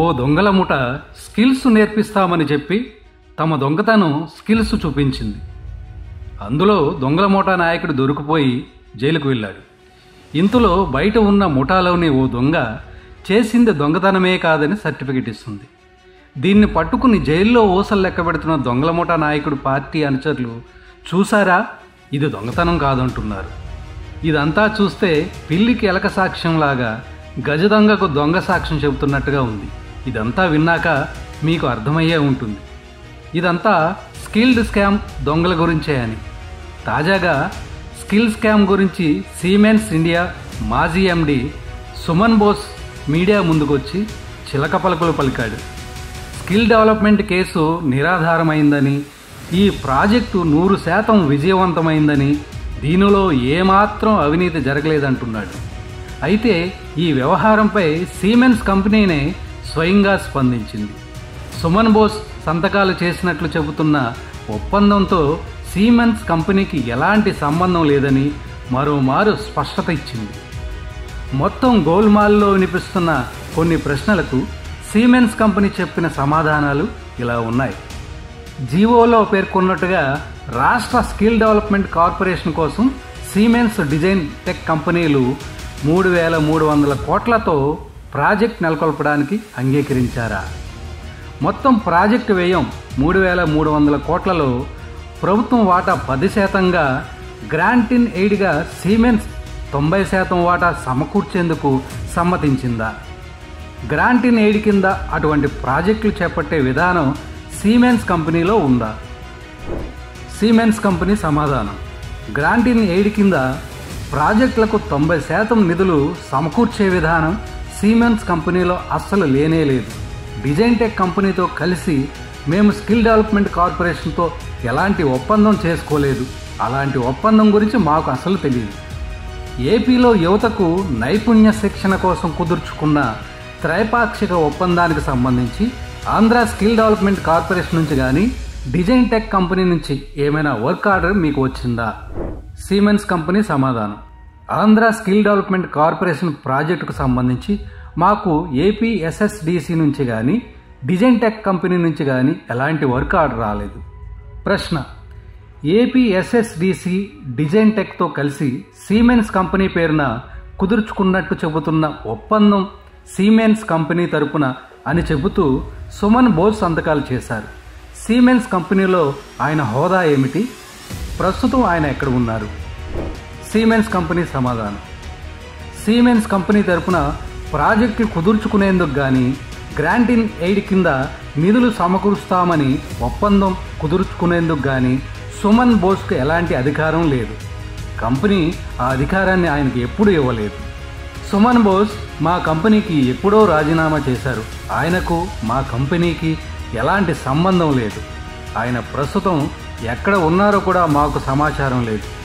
ఓ దొంగల ముఠ స్కిల్స్ నేర్పిస్తామని చెప్పి తమ దొంగతనం స్కిల్స్ చూపించింది. అందులో దొంగల ముఠా నాయకుడు దొరికిపోయి జైలుకు వెళ్ళాడు. ఇంతలో బయట ఉన్న ముఠాలోని ఓ దొంగ చేసింది దొంగతనమే కాదని సర్టిఫికెట్ ఇస్తుంది. దీన్ని పట్టుకుని జైల్లో ఊసలు లెక్క పెడుతున్న దొంగల ముఠా నాయకుడు పార్టీ అనుచరులు చూసారా? ఇది దొంగతనం కాదంటున్నారు. ఇదంతా చూస్తే పిల్లికి ఎలక సాక్ష్యంలాగా గజ దొంగకు దొంగ సాక్ష్యం చెబుతున్నట్టుగా ఉంది. ఇదంతా విన్నాక మీకు అర్థమయ్యే ఉంటుంది. ఇదంతా స్కిల్డ్ స్కామ్ దొంగల గురించే అని. తాజాగా స్కిల్ స్కామ్ గురించి సీమెన్స్ ఇండియా మాజీ ఎండి సుమన్ బోస్ మీడియా ముందుకొచ్చి చిలక పలుకులు పలికాడు. స్కిల్ డెవలప్మెంట్ కేసు నిరాధారమైందని ఈ ప్రాజెక్టు నూరు శాతం విజయవంతమైందని దీనిలో ఏమాత్రం అవినీతి జరగలేదంటున్నాడు. అయితే ఈ వ్యవహారంపై సీమెన్స్ కంపెనీనే స్వయంగా స్పందించింది. సుమన్ బోస్ సంతకాలు చేసినట్లు చెబుతున్న ఒప్పందంతో సీమెన్స్ కంపెనీకి ఎలాంటి సంబంధం లేదని మరోమారు స్పష్టత ఇచ్చింది. మొత్తం గోల్మాల్లో వినిపిస్తున్న కొన్ని ప్రశ్నలకు సీమెన్స్ కంపెనీ చెప్పిన సమాధానాలు ఇలా ఉన్నాయి. జీవోలో పేర్కొన్నట్టుగా రాష్ట్ర స్కిల్ డెవలప్మెంట్ కార్పొరేషన్ కోసం సీమెన్స్ డిజైన్ టెక్ కంపెనీలు మూడు వేల మూడు వందల కోట్లతో ప్రాజెక్ట్ నెలకొల్పడానికి అంగీకరించారా? మొత్తం ప్రాజెక్టు వ్యయం మూడు వేల మూడు వందల కోట్లలో ప్రభుత్వం వాటా పది శాతంగా గ్రాంట్ ఇన్ ఎయిడ్గా సీమెన్స్ తొంభై శాతం వాటా సమకూర్చేందుకు సమ్మతించిందా? గ్రాంట్ ఇన్ ఎయిడ్ కింద అటువంటి ప్రాజెక్టులు చేపట్టే విధానం సీమెన్స్ కంపెనీలో ఉందా? సీమెన్స్ కంపెనీ సమాధానం. గ్రాంట్ ఇన్ ఎయిడ్ కింద ప్రాజెక్టులకు తొంభై శాతం నిధులు సమకూర్చే విధానం సీమెన్స్ కంపెనీలో అస్సలు లేనే లేదు. డిజైన్ టెక్ కంపెనీతో కలిసి మేము స్కిల్ డెవలప్మెంట్ కార్పొరేషన్తో ఎలాంటి ఒప్పందం చేసుకోలేదు. అలాంటి ఒప్పందం గురించి మాకు అసలు తెలియదు. ఏపీలో యువతకు నైపుణ్య శిక్షణ కోసం కుదుర్చుకున్న త్రైపాక్షిక ఒప్పందానికి సంబంధించి ఆంధ్ర స్కిల్ డెవలప్మెంట్ కార్పొరేషన్ నుంచి కానీ డిజైన్ టెక్ కంపెనీ నుంచి ఏమైనా వర్క్ ఆర్డర్ మీకు వచ్చిందా? సీమెన్స్ కంపెనీ సమాధానం. ఆంధ్ర స్కిల్ డెవలప్మెంట్ కార్పొరేషన్ ప్రాజెక్టుకు సంబంధించి మాకు ఏపీ ఎస్ఎస్డిసి నుంచి కానీ డిజైన్ టెక్ కంపెనీ నుంచి కానీ ఎలాంటి వర్క్ ఆర్డర్ రాలేదు. ప్రశ్న ఏపీ ఎస్ఎస్డిసి డిజైన్ టెక్తో కలిసి సీమెన్స్ కంపెనీ పేరున కుదుర్చుకున్నట్టు చెబుతున్న ఒప్పందం సీమెన్స్ కంపెనీ తరపున అని చెబుతూ సుమన్ బోస్ సంతకాలు చేశారు. సీమెన్స్ కంపెనీలో ఆయన హోదా ఏమిటి? ప్రస్తుతం ఆయన ఎక్కడ ఉన్నారు? సీమెన్స్ కంపెనీ సమాధానం. సీమెన్స్ కంపెనీ తరపున ప్రాజెక్టు కుదుర్చుకునేందుకు కానీ గ్రాంట్ ఇన్ ఎయిడ్ కింద నిధులు సమకూరుస్తామని ఒప్పందం కుదుర్చుకునేందుకు కానీ సుమన్ బోస్కు ఎలాంటి అధికారం లేదు. కంపెనీ ఆ అధికారాన్ని ఆయనకి ఎప్పుడు ఇవ్వలేదు. సుమన్ బోస్ మా కంపెనీకి ఎప్పుడో రాజీనామా చేశారు. ఆయనకు మా కంపెనీకి ఎలాంటి సంబంధం లేదు. ఆయన ప్రస్తుతం ఎక్కడ ఉన్నారో కూడా మాకు సమాచారం లేదు.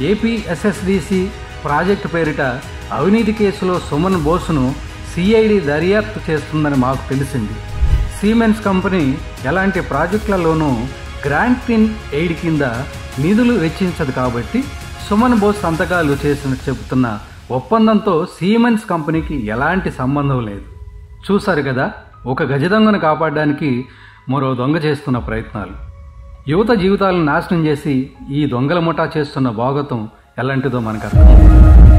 ఏపీ ఎస్ఎస్డిసి ప్రాజెక్టు పేరిట అవినీతి కేసులో సుమన్ బోస్ను సిఐడి దర్యాప్తు చేస్తుందని మాకు తెలిసింది. సీమెన్స్ కంపెనీ ఎలాంటి ప్రాజెక్టులలోనూ గ్రాంట్ ఇన్ ఎయిడ్ కింద నిధులు వెచ్చించదు కాబట్టి సుమన్ బోస్ సంతకాలు చేసిన చెబుతున్న ఒప్పందంతో సీమెన్స్ కంపెనీకి ఎలాంటి సంబంధం లేదు. చూశారు కదా ఒక గజ దొంగను కాపాడడానికి మరో దొంగ చేస్తున్న ప్రయత్నాలు. యువత జీవితాలను నాశనం చేసి ఈ దొంగల ముఠా చేస్తున్న భాగతం ఎలాంటిదో మనకు అర్థం